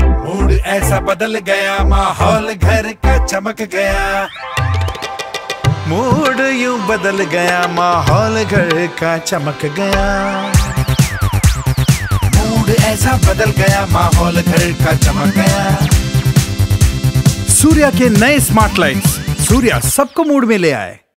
Mood ऐसा बदल गया, माहौल घर का चमक गया। मूड यूँ बदल गया, माहौल घर का चमक गया। मूड ऐसा बदल गया, माहौल घर का चमक गया। सूर्या के नए स्मार्ट लाइट्स, सूर्या सबको मूड में ले आए।